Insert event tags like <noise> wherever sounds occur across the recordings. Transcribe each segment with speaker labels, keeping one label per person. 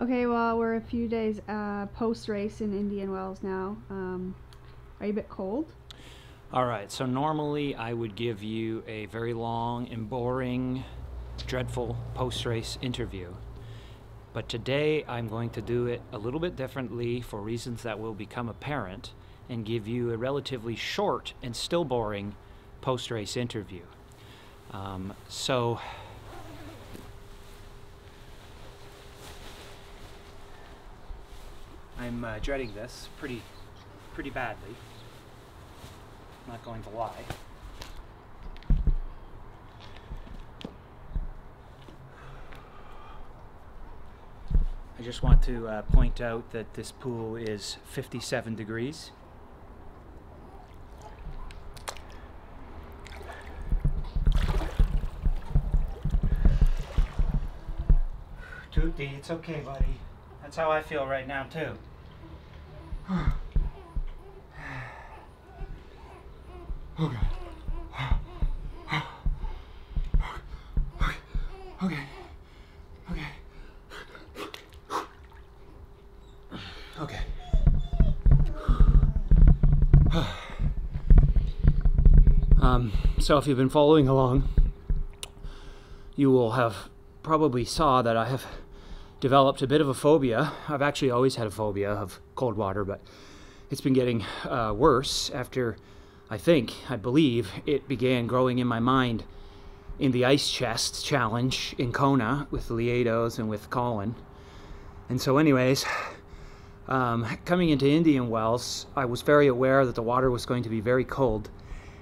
Speaker 1: Okay, well, we're a few days uh, post race in Indian Wells now. Um, are you a bit cold?
Speaker 2: All right, so normally I would give you a very long and boring, dreadful post race interview. But today I'm going to do it a little bit differently for reasons that will become apparent and give you a relatively short and still boring post race interview. Um, so, I'm uh, dreading this pretty, pretty badly. Not going to lie. I just want to uh, point out that this pool is 57 degrees. Tutti, it's okay, buddy. That's how I feel right now, too.
Speaker 3: Okay. Okay. <sighs> Okay. <sighs>
Speaker 2: Okay. <sighs> um, so if you've been following along, you will have probably saw that I have developed a bit of a phobia. I've actually always had a phobia of cold water, but it's been getting uh, worse after I think, I believe, it began growing in my mind in the Ice Chest Challenge in Kona with the Liedos and with Colin. And so, anyways, um, coming into Indian Wells, I was very aware that the water was going to be very cold.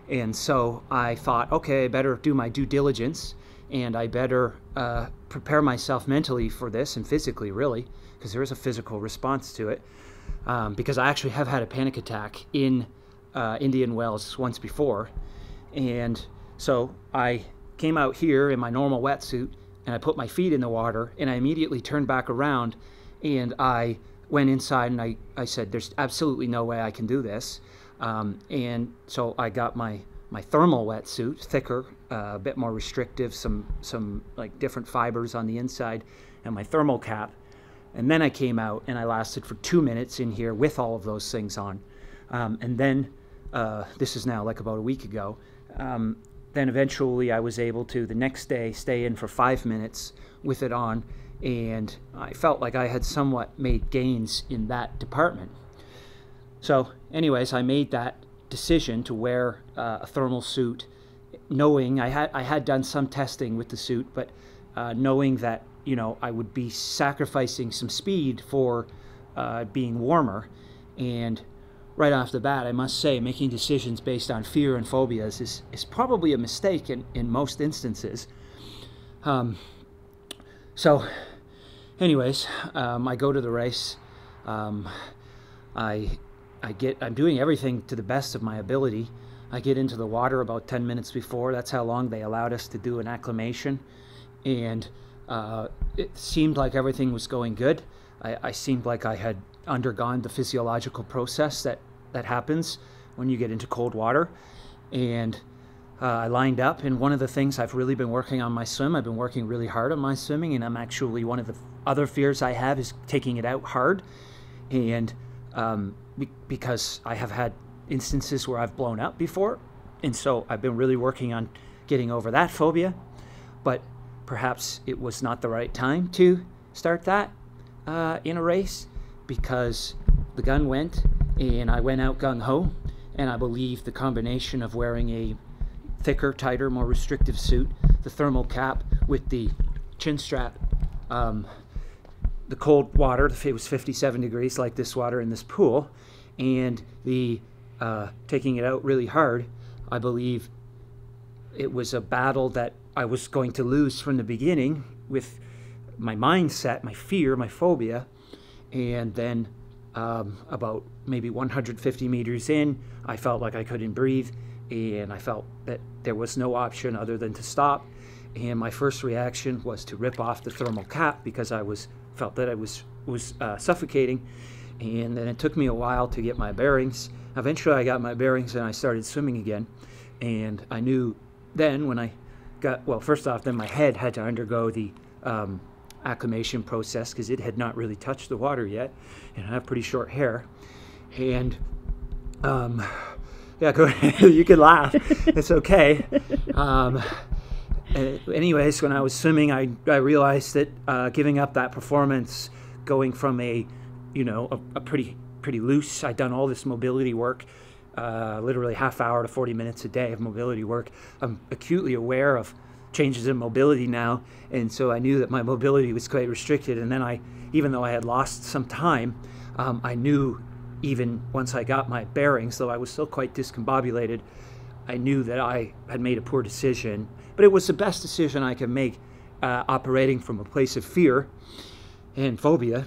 Speaker 2: And so I thought, okay, I better do my due diligence and I better uh, prepare myself mentally for this and physically, really, because there is a physical response to it. Um, because I actually have had a panic attack in uh, Indian Wells once before. And so I came out here in my normal wetsuit and I put my feet in the water and I immediately turned back around and I went inside and I, I said, There's absolutely no way I can do this. Um, and so I got my, my thermal wetsuit, thicker, uh, a bit more restrictive, some, some like different fibers on the inside, and my thermal cap. And then I came out and I lasted for two minutes in here with all of those things on. Um, and then uh, this is now like about a week ago. Um, then eventually I was able to the next day stay in for five minutes with it on, and I felt like I had somewhat made gains in that department. So, anyways, I made that decision to wear uh, a thermal suit, knowing I had I had done some testing with the suit, but uh, knowing that you know I would be sacrificing some speed for uh, being warmer, and right off the bat, I must say, making decisions based on fear and phobias is, is probably a mistake in, in most instances. Um, so, anyways, um, I go to the race. Um, I, I get, I'm doing everything to the best of my ability. I get into the water about 10 minutes before. That's how long they allowed us to do an acclimation. And uh, it seemed like everything was going good. I, I seemed like I had undergone the physiological process that that happens when you get into cold water. And uh, I lined up, and one of the things I've really been working on my swim, I've been working really hard on my swimming, and I'm actually one of the other fears I have is taking it out hard. And um, be- because I have had instances where I've blown up before, and so I've been really working on getting over that phobia. But perhaps it was not the right time to start that uh, in a race because the gun went and I went out gung ho. And I believe the combination of wearing a thicker, tighter, more restrictive suit, the thermal cap with the chin strap, um, the cold water, it was 57 degrees like this water in this pool, and the uh, taking it out really hard, I believe it was a battle that I was going to lose from the beginning with my mindset, my fear, my phobia, and then um, about maybe 150 meters in, I felt like I couldn't breathe, and I felt that there was no option other than to stop. And my first reaction was to rip off the thermal cap because I was felt that I was was uh, suffocating. And then it took me a while to get my bearings. Eventually, I got my bearings and I started swimming again. And I knew then when I got well, first off, then my head had to undergo the um, acclimation process because it had not really touched the water yet, and I have pretty short hair, and um, yeah, <laughs> go you can laugh, it's okay. Um, anyways, when I was swimming, I, I realized that uh, giving up that performance, going from a, you know, a, a pretty pretty loose. I'd done all this mobility work, uh, literally half hour to 40 minutes a day of mobility work. I'm acutely aware of changes in mobility now, and so I knew that my mobility was quite restricted. And then I, even though I had lost some time, um, I knew even once I got my bearings, though I was still quite discombobulated, I knew that I had made a poor decision. But it was the best decision I could make, uh, operating from a place of fear and phobia.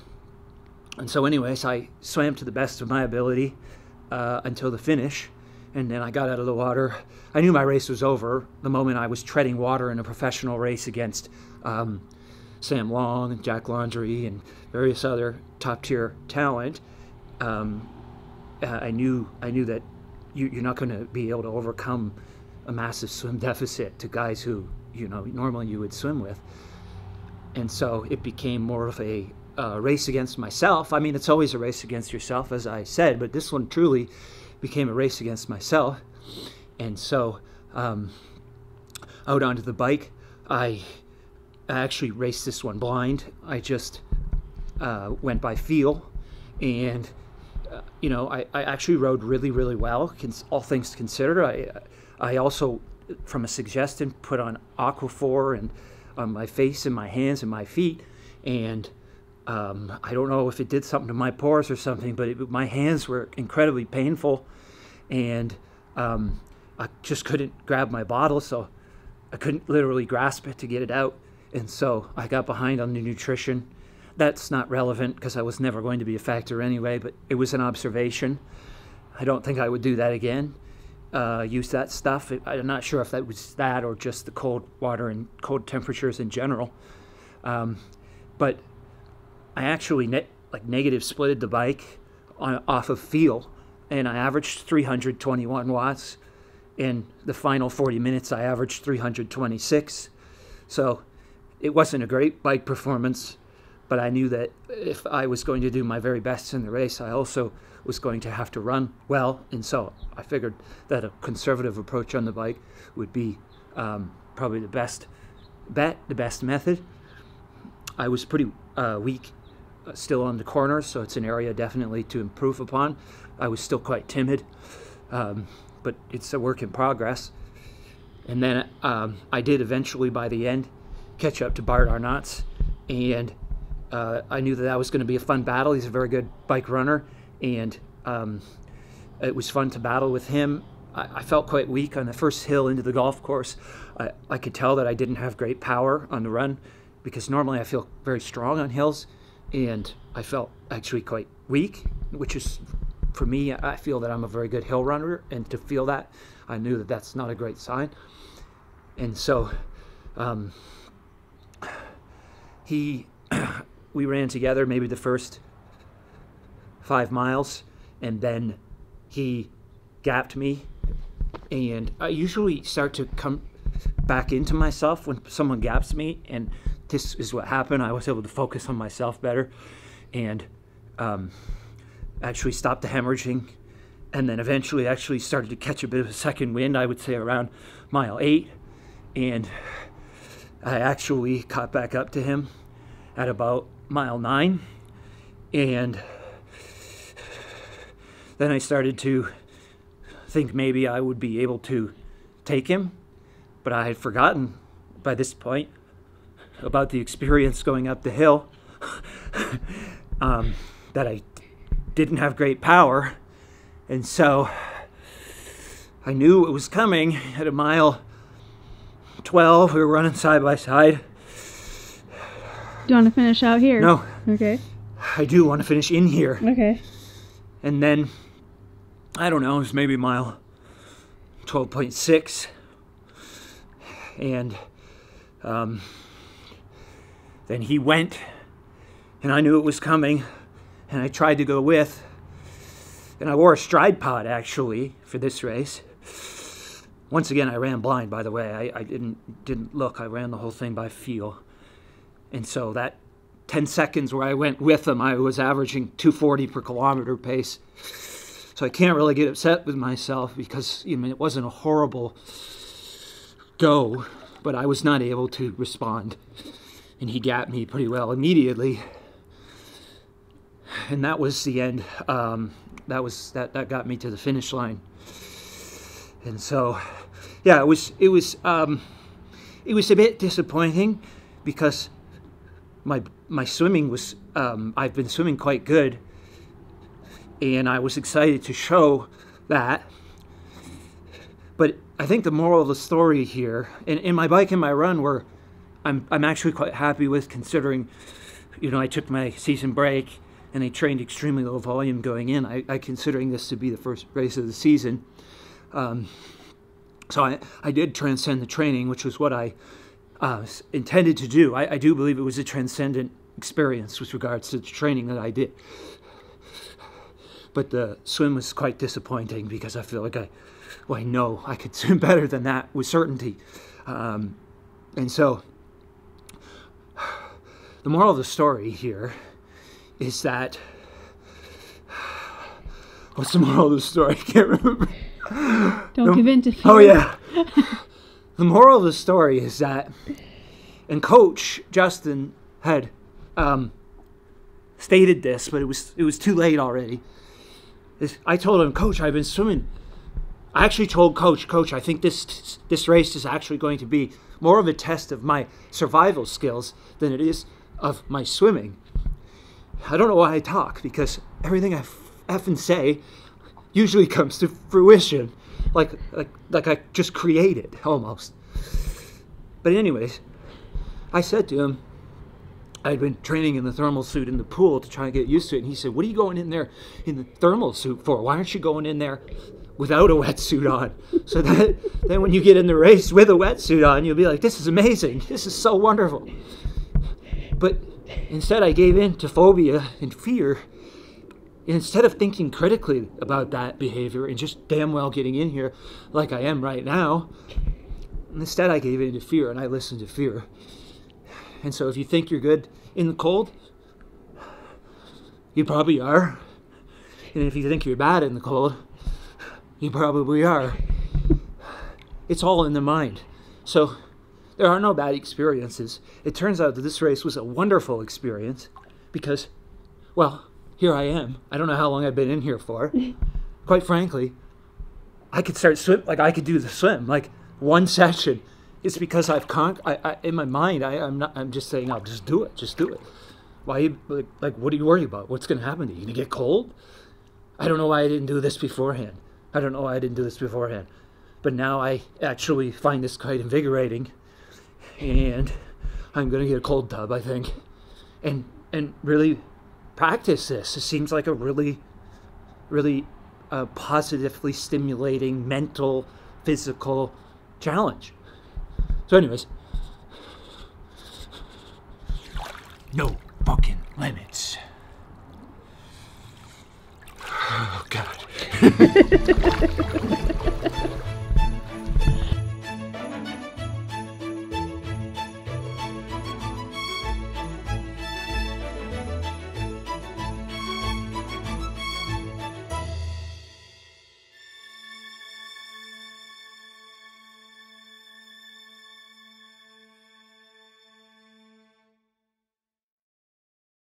Speaker 2: And so, anyways, I swam to the best of my ability uh, until the finish. And then I got out of the water. I knew my race was over the moment I was treading water in a professional race against um, Sam Long and Jack Laundry and various other top tier talent. Um, uh, I knew I knew that you, you're not going to be able to overcome a massive swim <laughs> deficit to guys who you know normally you would swim with. And so it became more of a uh, race against myself. I mean, it's always a race against yourself, as I said, but this one truly became a race against myself. And so, um, out onto the bike, I, I actually raced this one blind. I just uh, went by feel, and you know, I, I actually rode really, really well, all things considered. I, I also, from a suggestion, put on Aquaphor and on my face and my hands and my feet, and um, I don't know if it did something to my pores or something, but it, my hands were incredibly painful, and um, I just couldn't grab my bottle, so I couldn't literally grasp it to get it out, and so I got behind on the nutrition. That's not relevant because I was never going to be a factor anyway, but it was an observation. I don't think I would do that again. Uh, use that stuff. I'm not sure if that was that or just the cold water and cold temperatures in general. Um, but I actually ne- like negative splitted the bike on, off of feel, and I averaged 321 watts. In the final 40 minutes, I averaged 326. So it wasn't a great bike performance, but I knew that if I was going to do my very best in the race, I also was going to have to run well. And so I figured that a conservative approach on the bike would be um, probably the best bet, the best method. I was pretty uh, weak uh, still on the corners, so it's an area definitely to improve upon. I was still quite timid, um, but it's a work in progress. And then um, I did eventually, by the end, catch up to Bart Aernouts, and uh, I knew that that was going to be a fun battle. He's a very good bike runner, and um, it was fun to battle with him. I, I, felt quite weak on the first hill into the golf course. I, I could tell that I didn't have great power on the run because normally I feel very strong on hills and I felt actually quite weak, which is for me. I feel that I'm a very good hill runner, and to feel that, I knew that that's not a great sign. And so, um, he, <clears throat> we ran together maybe the first five miles, and then he gapped me, and I usually start to come back into myself when someone gaps me, and this is what happened. I was able to focus on myself better and um, actually stop the hemorrhaging. And then eventually actually started to catch a bit of a second wind, I would say around mile eight. And I actually caught back up to him at about mile nine. And then I started to think maybe I would be able to take him, but I had forgotten by this point about the experience going up the hill <laughs> um, that I didn't have great power. And so I knew it was coming at a mile 12. We were running side by side.
Speaker 1: Do you want to finish out here?
Speaker 2: No.
Speaker 1: Okay.
Speaker 2: I do want to finish in here.
Speaker 1: Okay.
Speaker 2: And then, I don't know, it was maybe mile 12.6. And um, then he went, and I knew it was coming, and I tried to go with. And I wore a stride pod actually for this race. Once again, I ran blind. By the way, I, I didn't didn't look. I ran the whole thing by feel, and so that 10 seconds where I went with them, I was averaging 240 per kilometer pace. So I can't really get upset with myself because I mean, it wasn't a horrible go, but I was not able to respond. And he got me pretty well immediately. And that was the end. Um, that was that, that got me to the finish line. And so, yeah, it was it was um, it was a bit disappointing because my my swimming was um, I've been swimming quite good, and I was excited to show that. But I think the moral of the story here, and in my bike and my run, were I'm I'm actually quite happy with considering, you know, I took my season break and I trained extremely low volume going in. I, I considering this to be the first race of the season. Um, so I, I did transcend the training, which was what I uh, intended to do. I, I do believe it was a transcendent experience with regards to the training that I did. But the swim was quite disappointing because I feel like I, well, I know I could <laughs> swim better than that with certainty. Um, and so, <sighs> the moral of the story here is that. <sighs> What's the moral of the story? <laughs> I can't remember.
Speaker 1: Don't give in to fear.
Speaker 2: Oh yeah. <laughs> the moral of the story is that, and Coach Justin had um, stated this, but it was it was too late already. I told him, Coach, I've been swimming. I actually told Coach, Coach, I think this this race is actually going to be more of a test of my survival skills than it is of my swimming. I don't know why I talk because everything I effing say usually comes to fruition, like like like I just created <laughs> almost. But anyways, I said to him, I'd been training in the thermal suit in the pool to try and get used to it, and he said, "What are you going in there in the thermal suit for? Why aren't you going in there without a wetsuit on? So <laughs> that then when you get in the race with a wetsuit on, you'll be like, this is amazing. This is so wonderful." But instead, I gave in to phobia and fear instead of thinking critically about that behavior and just damn well getting in here like I am right now, instead I gave in to fear and I listened to fear. And so if you think you're good in the cold, you probably are. And if you think you're bad in the cold, you probably are. It's all in the mind. So there are no bad experiences. It turns out that this race was a wonderful experience because, well, here I am. I don't know how long I've been in here for. Quite frankly, I could start swim like I could do the swim like one session. It's because I've con. I, I in my mind I, I'm not. I'm just saying I'll just do it. Just do it. Why? you- Like, like what are you worried about? What's going to happen to you? You gonna get cold? I don't know why I didn't do this beforehand. I don't know why I didn't do this beforehand. But now I actually find this quite invigorating, and I'm gonna get a cold tub. I think, and and really practice this. It seems like a really, really uh, positively stimulating mental, physical challenge. So, anyways,
Speaker 3: No fucking limits. <sighs> Oh god. <laughs>